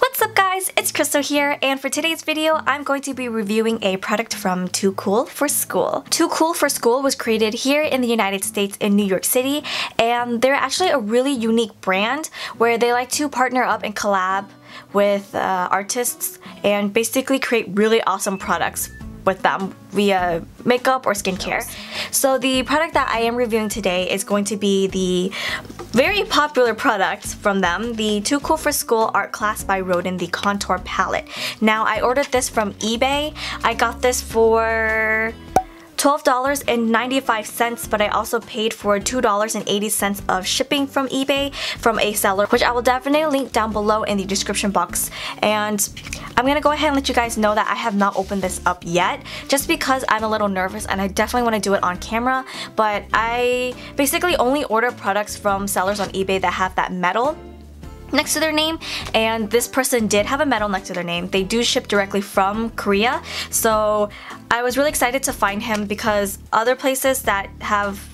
What's up guys, it's Crystal here and for today's video I'm going to be reviewing a product from Too Cool for School. Too Cool for School was created here in the United States in New York City and they're actually a really unique brand where they like to partner up and collab with uh, artists and basically create really awesome products with them via makeup or skincare. So the product that I am reviewing today is going to be the very popular product from them, the Too Cool for School Art Class by Rodin, the Contour Palette. Now I ordered this from eBay. I got this for $12.95 but I also paid for $2.80 of shipping from eBay from a seller which I will definitely link down below in the description box. And I'm gonna go ahead and let you guys know that I have not opened this up yet just because I'm a little nervous and I definitely want to do it on camera. But I basically only order products from sellers on eBay that have that medal next to their name and this person did have a medal next to their name. They do ship directly from Korea so I was really excited to find him because other places that have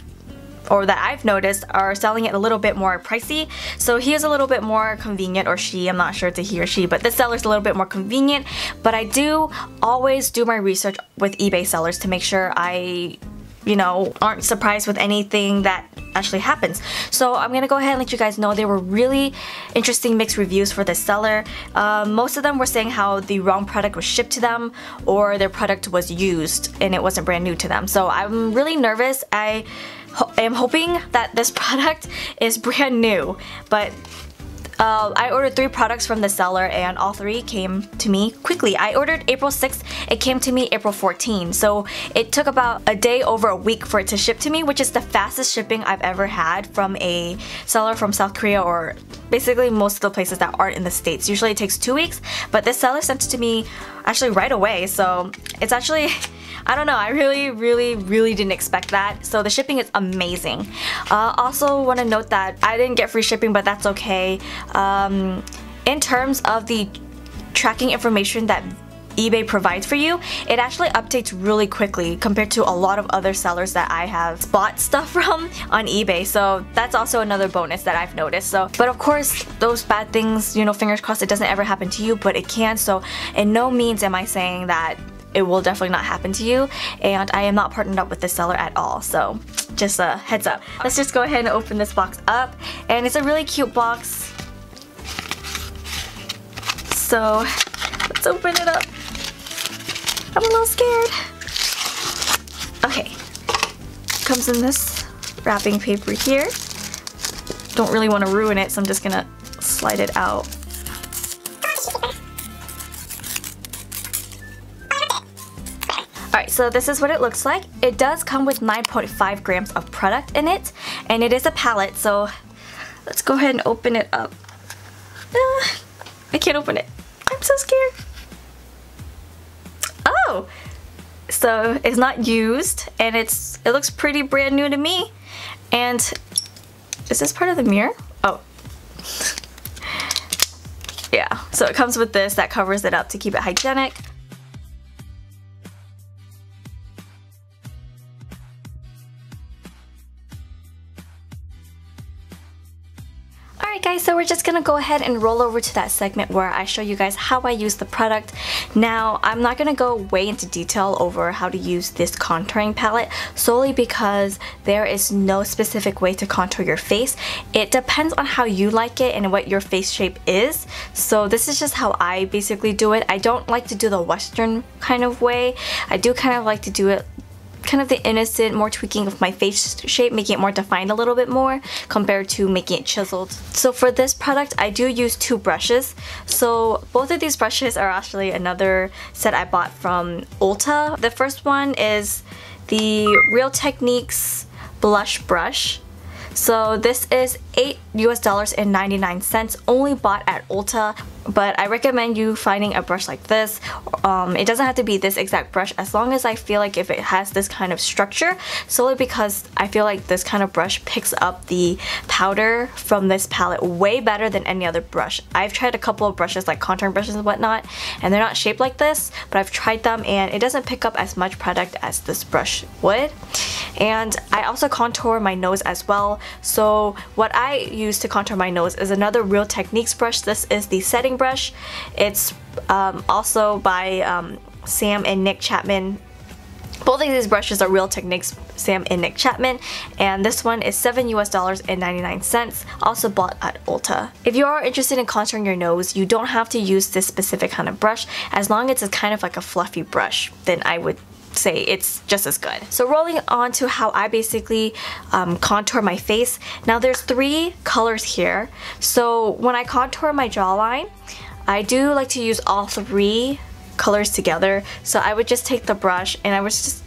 or that I've noticed are selling it a little bit more pricey. So he is a little bit more convenient, or she, I'm not sure to he or she, but this seller's a little bit more convenient. But I do always do my research with eBay sellers to make sure I you know, aren't surprised with anything that actually happens. So I'm gonna go ahead and let you guys know there were really interesting mixed reviews for this seller. Uh, most of them were saying how the wrong product was shipped to them or their product was used and it wasn't brand new to them. So I'm really nervous. I ho am hoping that this product is brand new, but uh, I ordered three products from the seller and all three came to me quickly. I ordered April 6th, it came to me April 14th. So it took about a day over a week for it to ship to me, which is the fastest shipping I've ever had from a seller from South Korea or basically most of the places that aren't in the States. Usually it takes two weeks, but this seller sent it to me actually right away. So it's actually I don't know, I really, really, really didn't expect that. So the shipping is amazing. Uh, also want to note that I didn't get free shipping, but that's okay. Um, in terms of the tracking information that eBay provides for you, it actually updates really quickly compared to a lot of other sellers that I have bought stuff from on eBay. So that's also another bonus that I've noticed. So, but of course, those bad things, you know, fingers crossed it doesn't ever happen to you, but it can. So in no means am I saying that it will definitely not happen to you and I am not partnered up with this seller at all so just a heads up. Let's just go ahead and open this box up and it's a really cute box so let's open it up. I'm a little scared. Okay, comes in this wrapping paper here. Don't really want to ruin it so I'm just gonna slide it out. Alright, so this is what it looks like. It does come with 9.5 grams of product in it, and it is a palette, so let's go ahead and open it up. Uh, I can't open it. I'm so scared. Oh! So it's not used, and it's it looks pretty brand new to me. And is this part of the mirror? Oh. yeah, so it comes with this that covers it up to keep it hygienic. We're just gonna go ahead and roll over to that segment where I show you guys how I use the product. Now, I'm not gonna go way into detail over how to use this contouring palette solely because there is no specific way to contour your face. It depends on how you like it and what your face shape is. So this is just how I basically do it. I don't like to do the western kind of way. I do kind of like to do it kind of the innocent, more tweaking of my face shape, making it more defined a little bit more compared to making it chiseled. So for this product, I do use two brushes. So both of these brushes are actually another set I bought from Ulta. The first one is the Real Techniques blush brush. So this is 8 US dollars and 99 cents only bought at Ulta but I recommend you finding a brush like this. Um, it doesn't have to be this exact brush as long as I feel like if it has this kind of structure solely because I feel like this kind of brush picks up the powder from this palette way better than any other brush. I've tried a couple of brushes like contouring brushes and whatnot and they're not shaped like this but I've tried them and it doesn't pick up as much product as this brush would And I also contour my nose as well. So what I use to contour my nose is another Real Techniques brush. This is the setting brush. It's um, also by um, Sam and Nick Chapman both of these brushes are Real Techniques Sam and Nick Chapman and this one is 7 US dollars and 99 cents also bought at Ulta. If you are interested in contouring your nose you don't have to use this specific kind of brush as long as it's kind of like a fluffy brush then I would say it's just as good. So rolling on to how I basically um, contour my face. Now there's three colors here. So when I contour my jawline, I do like to use all three colors together. So I would just take the brush and I would just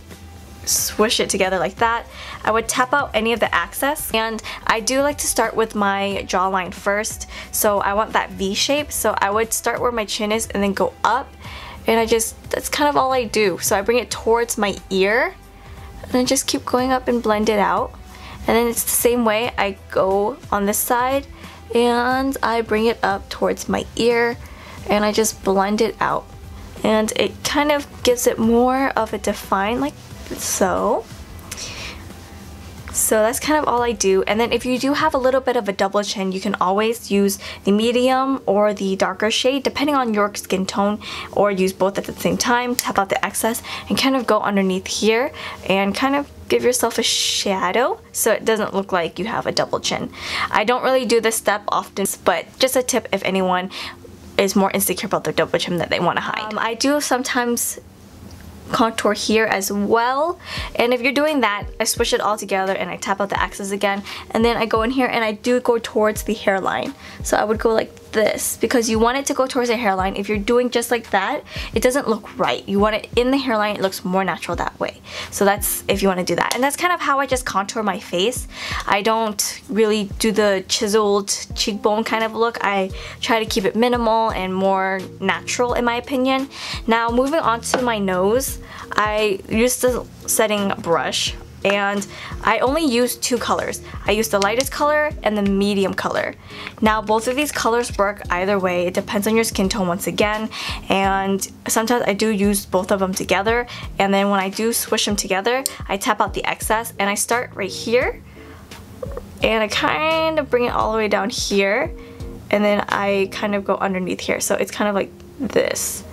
swish it together like that. I would tap out any of the excess and I do like to start with my jawline first so I want that V shape so I would start where my chin is and then go up and I just that's kind of all I do. So I bring it towards my ear and then just keep going up and blend it out. And then it's the same way I go on this side and I bring it up towards my ear and I just blend it out. And it kind of gives it more of a define like so so that's kind of all I do and then if you do have a little bit of a double chin you can always use the medium or the darker shade depending on your skin tone or use both at the same time tap out the excess and kind of go underneath here and kind of give yourself a shadow so it doesn't look like you have a double chin. I don't really do this step often but just a tip if anyone is more insecure about their double chin that they want to hide. Um, I do sometimes contour here as well. And if you're doing that I squish it all together and I tap out the excess again. And then I go in here and I do go towards the hairline. So I would go like this because you want it to go towards the hairline. If you're doing just like that, it doesn't look right. You want it in the hairline, it looks more natural that way. So that's if you want to do that. And that's kind of how I just contour my face. I don't really do the chiseled cheekbone kind of look. I try to keep it minimal and more natural in my opinion. Now moving on to my nose, I use the setting brush and I only use two colors. I use the lightest color and the medium color. Now both of these colors work either way. It depends on your skin tone once again. And sometimes I do use both of them together. And then when I do swish them together I tap out the excess and I start right here. And I kind of bring it all the way down here. And then I kind of go underneath here. So it's kind of like this.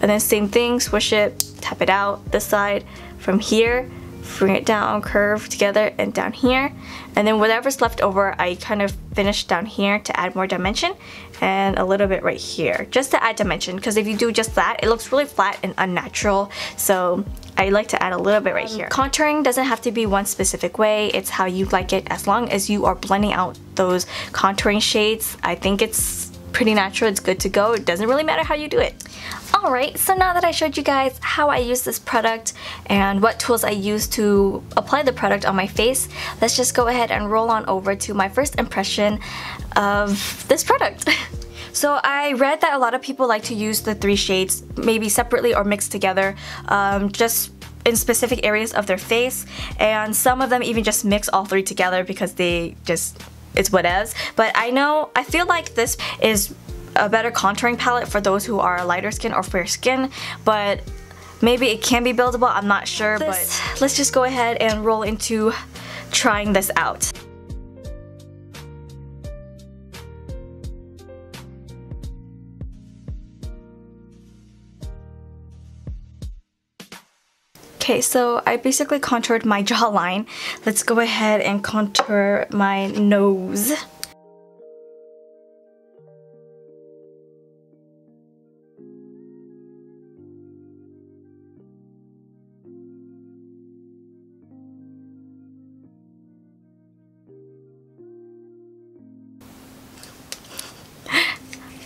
And then same thing swish it tap it out this side from here bring it down, curve together and down here. And then whatever's left over, I kind of finish down here to add more dimension and a little bit right here, just to add dimension. Because if you do just that, it looks really flat and unnatural. So I like to add a little bit right um, here. Contouring doesn't have to be one specific way. It's how you like it as long as you are blending out those contouring shades. I think it's pretty natural. It's good to go. It doesn't really matter how you do it. Alright, so now that I showed you guys how I use this product and what tools I use to apply the product on my face, let's just go ahead and roll on over to my first impression of this product. So I read that a lot of people like to use the three shades, maybe separately or mixed together, um, just in specific areas of their face, and some of them even just mix all three together because they just, it's whatevs. But I know, I feel like this is a better contouring palette for those who are lighter skin or fair skin, but maybe it can be buildable, I'm not sure, this, but let's just go ahead and roll into trying this out. Okay, so I basically contoured my jawline. Let's go ahead and contour my nose.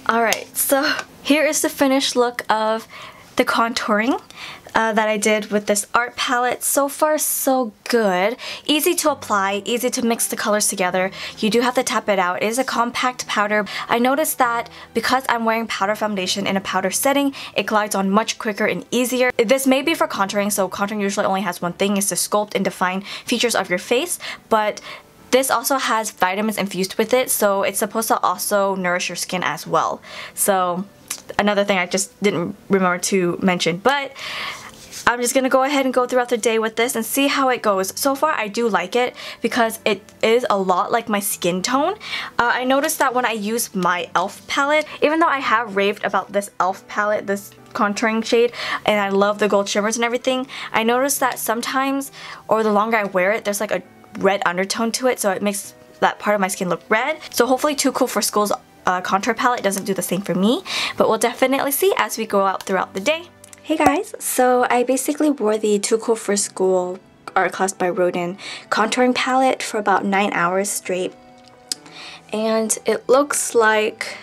Alright, so here is the finished look of the contouring uh, that I did with this art palette. So far, so good. Easy to apply, easy to mix the colors together. You do have to tap it out. It is a compact powder. I noticed that because I'm wearing powder foundation in a powder setting, it glides on much quicker and easier. This may be for contouring, so contouring usually only has one thing, is to sculpt and define features of your face, but this also has vitamins infused with it, so it's supposed to also nourish your skin as well. So another thing I just didn't remember to mention. But I'm just gonna go ahead and go throughout the day with this and see how it goes. So far I do like it because it is a lot like my skin tone. Uh, I noticed that when I use my e.l.f. palette, even though I have raved about this e.l.f. palette, this contouring shade and I love the gold shimmers and everything, I noticed that sometimes or the longer I wear it, there's like a red undertone to it so it makes that part of my skin look red. So hopefully Too Cool for School's uh, contour palette doesn't do the same for me, but we'll definitely see as we go out throughout the day. Hey guys, so I basically wore the Too Cool for School Art Class by Rodin contouring palette for about 9 hours straight. And it looks like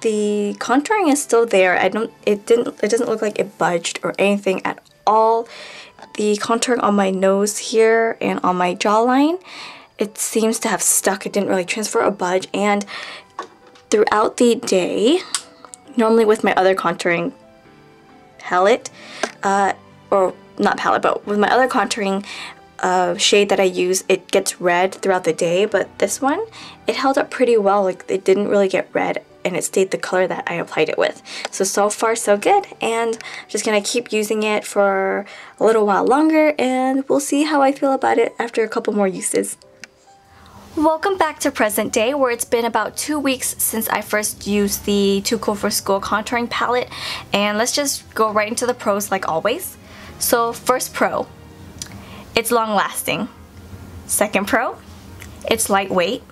the contouring is still there. I don't it didn't it doesn't look like it budged or anything at all. The contouring on my nose here and on my jawline, it seems to have stuck. It didn't really transfer or budge and throughout the day, normally with my other contouring palette, uh, or not palette, but with my other contouring uh, shade that I use, it gets red throughout the day, but this one, it held up pretty well. Like, it didn't really get red and it stayed the color that I applied it with. So, so far so good and I'm just gonna keep using it for a little while longer and we'll see how I feel about it after a couple more uses. Welcome back to present day where it's been about two weeks since I first used the Too Cool for School contouring palette and let's just go right into the pros like always. So first pro, it's long lasting. Second pro, it's lightweight.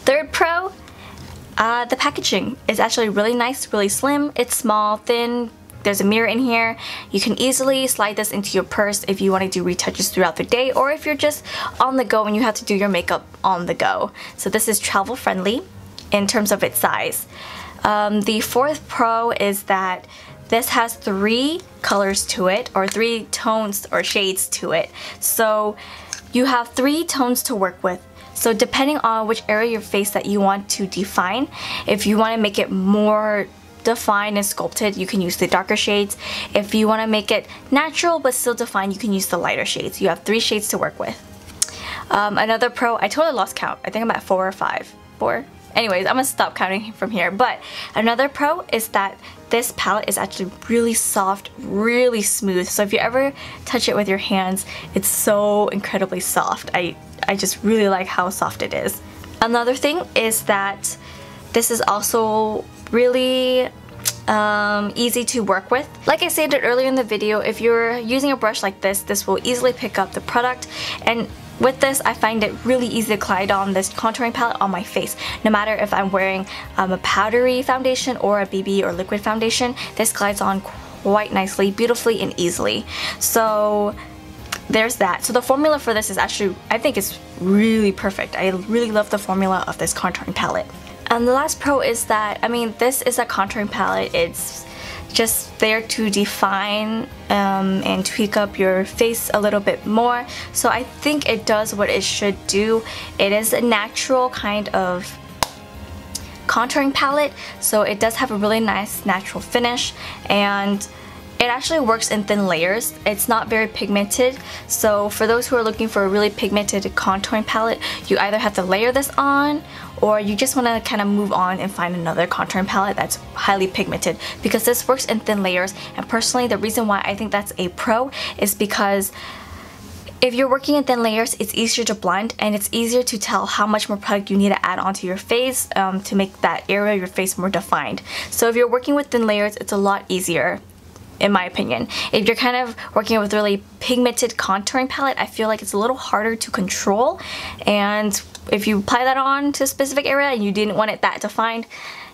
Third pro, uh, the packaging is actually really nice, really slim. It's small, thin, there's a mirror in here. You can easily slide this into your purse if you want to do retouches throughout the day or if you're just on the go and you have to do your makeup on the go. So this is travel friendly in terms of its size. Um, the fourth pro is that this has three colors to it or three tones or shades to it. So you have three tones to work with. So depending on which area of your face that you want to define, if you want to make it more defined and sculpted, you can use the darker shades. If you want to make it natural but still defined, you can use the lighter shades. You have three shades to work with. Um, another pro, I totally lost count. I think I'm at four or five. Four? Anyways, I'm gonna stop counting from here. But another pro is that this palette is actually really soft, really smooth. So if you ever touch it with your hands, it's so incredibly soft. I, I just really like how soft it is. Another thing is that this is also really um, easy to work with. Like I stated earlier in the video, if you're using a brush like this, this will easily pick up the product and with this, I find it really easy to glide on this contouring palette on my face. No matter if I'm wearing um, a powdery foundation or a BB or liquid foundation, this glides on quite nicely, beautifully, and easily. So there's that. So the formula for this is actually, I think it's really perfect. I really love the formula of this contouring palette. And the last pro is that, I mean, this is a contouring palette. It's just there to define um, and tweak up your face a little bit more. So I think it does what it should do. It is a natural kind of contouring palette, so it does have a really nice natural finish and it actually works in thin layers. It's not very pigmented, so for those who are looking for a really pigmented contouring palette, you either have to layer this on or you just want to kind of move on and find another contouring palette that's highly pigmented because this works in thin layers and personally the reason why I think that's a pro is because if you're working in thin layers, it's easier to blend and it's easier to tell how much more product you need to add onto your face um, to make that area of your face more defined. So if you're working with thin layers, it's a lot easier in my opinion. If you're kind of working with really pigmented contouring palette, I feel like it's a little harder to control. And if you apply that on to a specific area and you didn't want it that defined,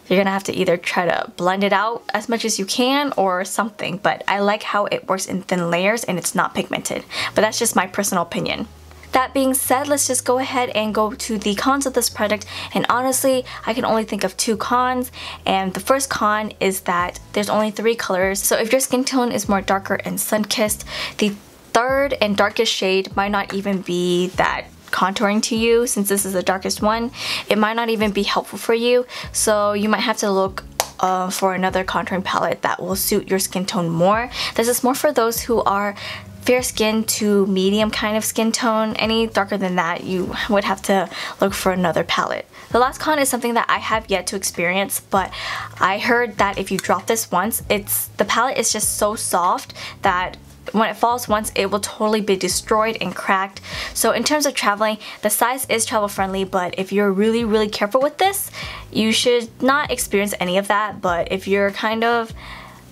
you're gonna have to either try to blend it out as much as you can or something. But I like how it works in thin layers and it's not pigmented. But that's just my personal opinion. That being said, let's just go ahead and go to the cons of this product. And honestly, I can only think of two cons. And the first con is that there's only three colors. So if your skin tone is more darker and sun-kissed, the third and darkest shade might not even be that contouring to you since this is the darkest one. It might not even be helpful for you. So you might have to look uh, for another contouring palette that will suit your skin tone more. This is more for those who are fair skin to medium kind of skin tone. Any darker than that, you would have to look for another palette. The last con is something that I have yet to experience, but I heard that if you drop this once, it's the palette is just so soft that when it falls once it will totally be destroyed and cracked so in terms of traveling the size is travel friendly but if you're really really careful with this you should not experience any of that but if you're kind of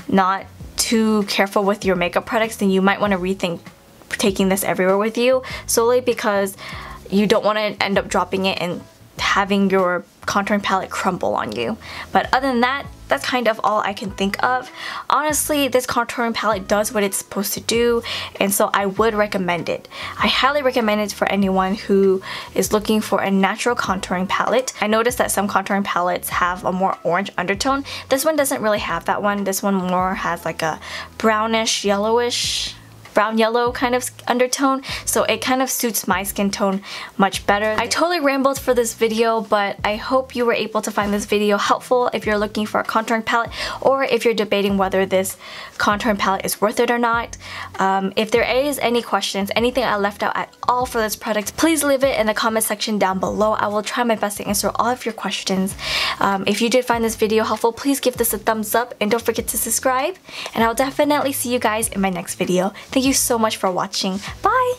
not too careful with your makeup products then you might want to rethink taking this everywhere with you solely because you don't want to end up dropping it and having your contouring palette crumble on you. But other than that, that's kind of all I can think of. Honestly, this contouring palette does what it's supposed to do, and so I would recommend it. I highly recommend it for anyone who is looking for a natural contouring palette. I noticed that some contouring palettes have a more orange undertone. This one doesn't really have that one. This one more has like a brownish, yellowish brown yellow kind of undertone so it kind of suits my skin tone much better. I totally rambled for this video but I hope you were able to find this video helpful if you're looking for a contouring palette or if you're debating whether this contouring palette is worth it or not. Um, if there is any questions, anything I left out at all for this product, please leave it in the comment section down below. I will try my best to answer all of your questions. Um, if you did find this video helpful, please give this a thumbs up and don't forget to subscribe. And I'll definitely see you guys in my next video. Thank you you so much for watching. Bye!